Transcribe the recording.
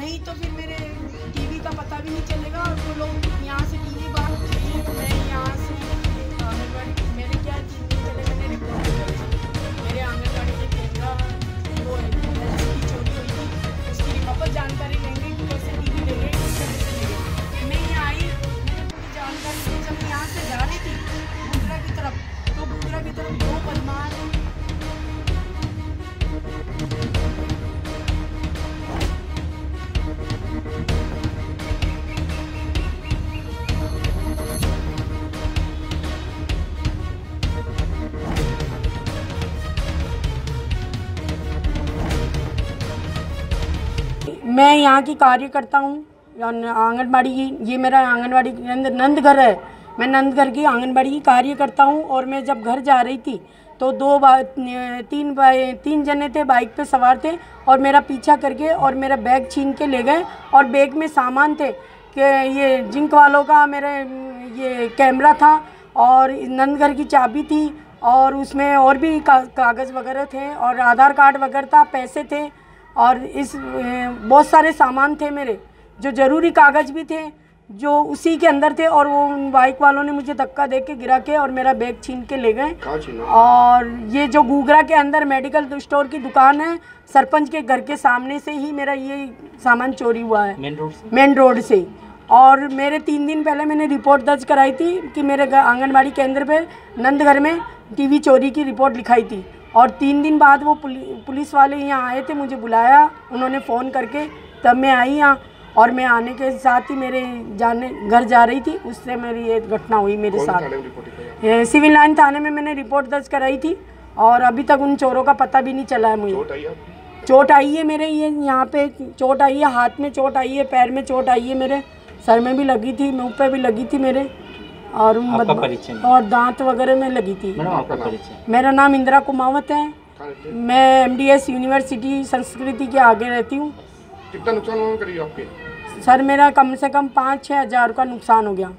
नहीं तो फिर मेरे टीवी का पता भी नहीं चलेगा और वो लोग यहाँ से टीवी मैं यहाँ की कार्यकर्ता हूँ आंगनबाड़ी की ये मेरा आंगनबाड़ी अंदर नंद घर है। मैं नंद घर की आंगनबाड़ी की कार्यकर्ता हूँ और मैं जब घर जा रही थी तो दो तीन तीन जने थे बाइक पे सवार थे और मेरा पीछा करके और मेरा बैग छीन के ले गए और बैग में सामान थे कि ये जिंक वालों का मेरे ये कैमरा था और नंदगढ़ की चाबी थी और उसमें और भी का, कागज़ वगैरह थे और आधार कार्ड वगैरह था पैसे थे और इस बहुत सारे सामान थे मेरे जो ज़रूरी कागज़ भी थे जो उसी के अंदर थे और वो उन बाइक वालों ने मुझे धक्का दे के गिरा के और मेरा बैग छीन के ले गए। और ये जो गुगरा के अंदर मेडिकल स्टोर की दुकान है सरपंच के घर के सामने से ही मेरा ये सामान चोरी हुआ है। मेन रोड से? मेन रोड से। और मेरे तीन दिन पहले मैंने रिपोर्ट दर्ज कराई थी कि मेरे आंगनबाड़ी केंद्र पर नंदगढ़ में टीवी चोरी की रिपोर्ट लिखाई थी। और तीन दिन बाद वो पुलि, पुलिस वाले यहाँ आए थे मुझे बुलाया उन्होंने फ़ोन करके तब मैं आई यहाँ और मैं आने के साथ ही मेरे जाने घर जा रही थी उससे मेरी ये घटना हुई मेरे साथ। सिविल लाइन थाने में मैंने रिपोर्ट दर्ज कराई थी और अभी तक उन चोरों का पता भी नहीं चला है मुझे। चोट आई आपकी चोट आई है मेरे ये यहाँ पे चोट आई है हाथ में चोट आई है पैर में चोट आई है मेरे सर में भी लगी थी मुँह पे भी लगी थी मेरे और उन आपका परिचय? और दांत वगैरह में लगी थी। आपका परिचय। मेरा नाम इंदिरा कुमावत है। मैं एम डी मैं एमडीएस यूनिवर्सिटी संस्कृति के आगे रहती हूँ। कितना नुकसान हुआ करिए आपके? सर मेरा कम से कम पाँच छः हज़ार का नुकसान हो गया।